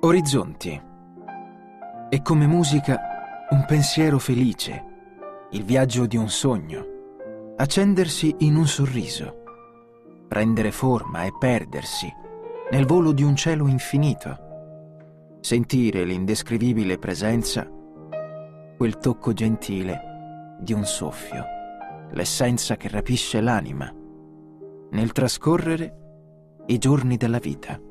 Orizzonti. E come musica un pensiero felice, il viaggio di un sogno, accendersi in un sorriso, prendere forma e perdersi nel volo di un cielo infinito, sentire l'indescrivibile presenza, quel tocco gentile di un soffio, l'essenza che rapisce l'anima, nel trascorrere i giorni della vita.